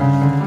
嗯。